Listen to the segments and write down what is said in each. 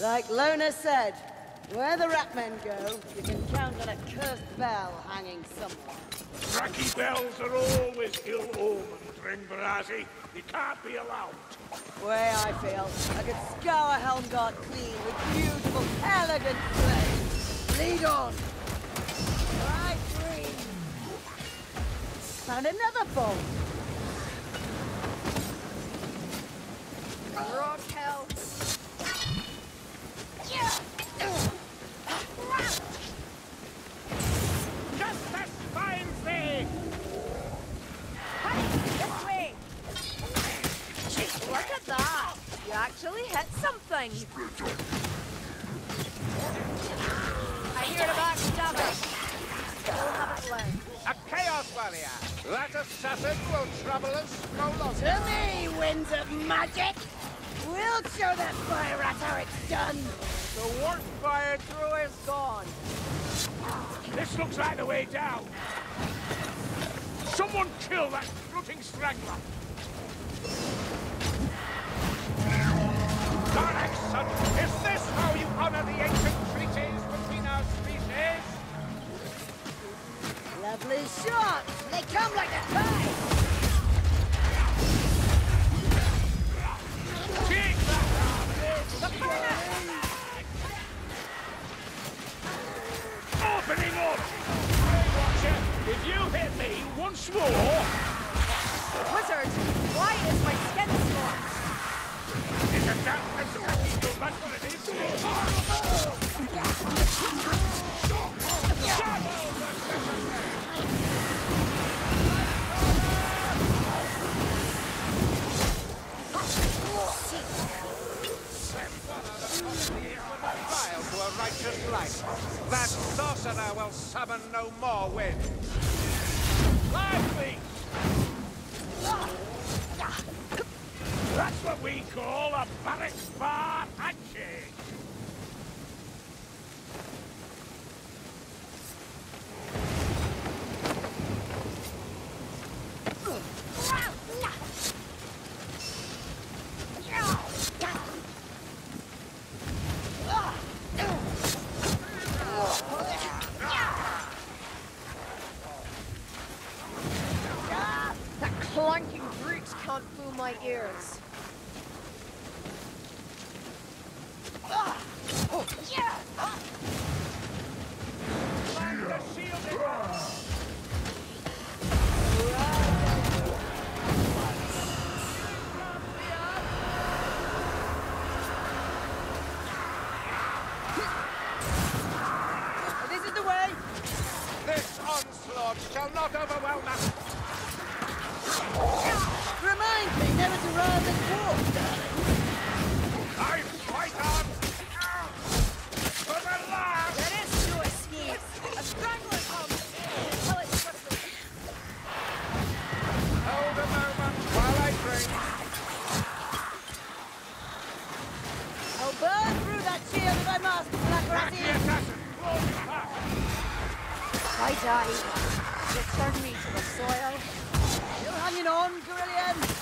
Like Lohner said, where the Ratmen go, you can count on a cursed bell hanging somewhere. Cracky bells are always ill-omened, Ringbarazzi. You can't be allowed. way I feel, I could scour Helmgart clean with beautiful, elegant flames. Lead on! Right, green. Found another bolt. Rock something. I hear the backstabber. Still haven't learned. A Chaos Warrior! That assassin will trouble us no longer. To me, winds of magic! We'll show that fire rat how it's done! The warp fire through is gone. This looks like the way down. Someone kill that rotting strangler! Me not overwhelm us. Return me to the soil. Still hanging on, Kerillian?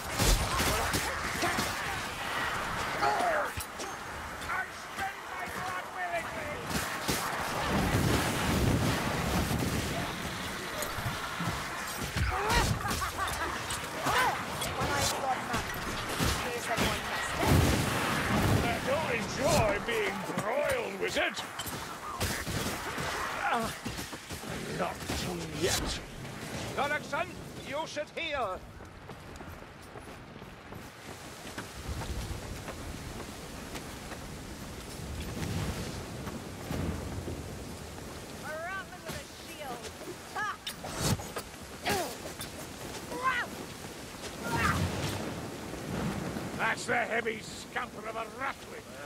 The heavy scamper of a ratling.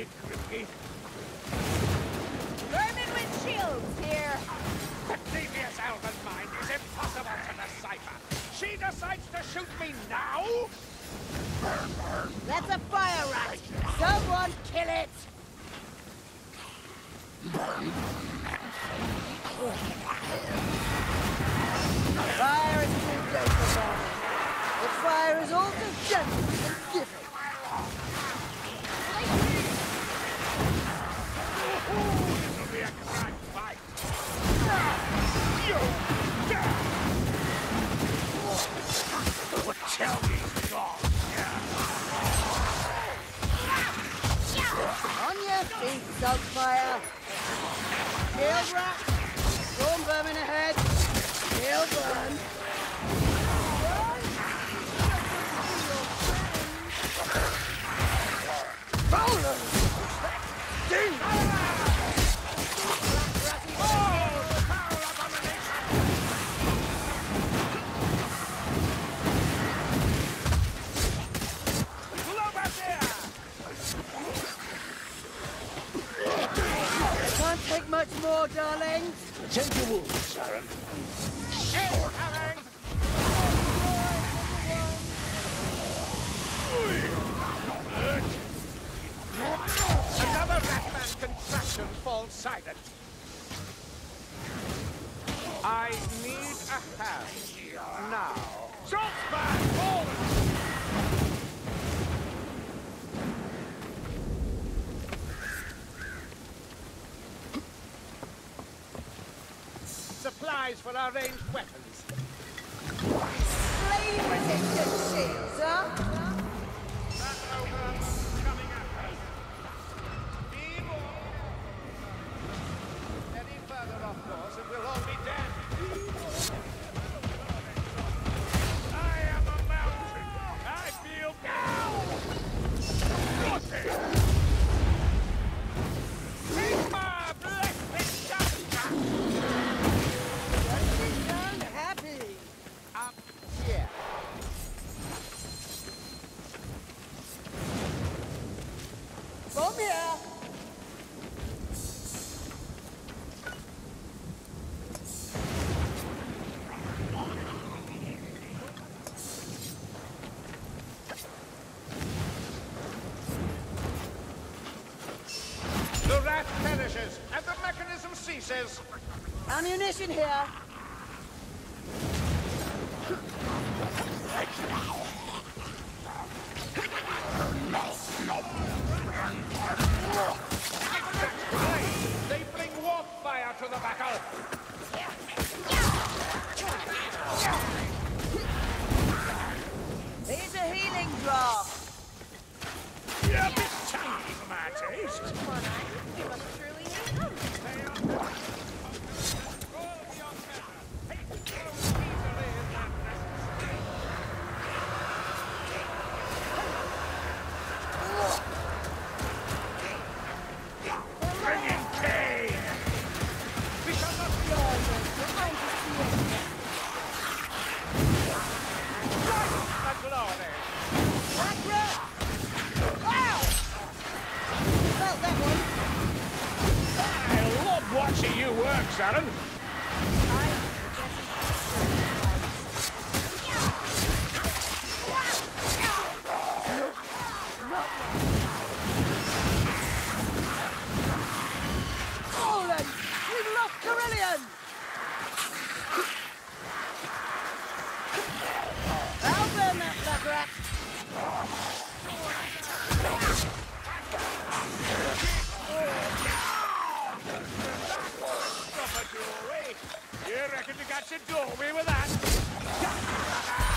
It, Grimky. Vermin with shields here. The devious elven mind is impossible to decipher. She decides to shoot me now? That's a fire rat! Someone kill it! Fire is too gentle. But fire is also gentle and giving. Feet, Saltzpyre. Kill rat. Storm vermin ahead. Kill burn. Much more, darlings. Tend your wounds, Saren. Another Ratman contraption falls silent. I need a hand. Now. Saltzman, our ranged weapons. Mechanism. Ammunition here. They bring warp fire to the battle. You Stop a doorway. You reckon to catch a doorway with that?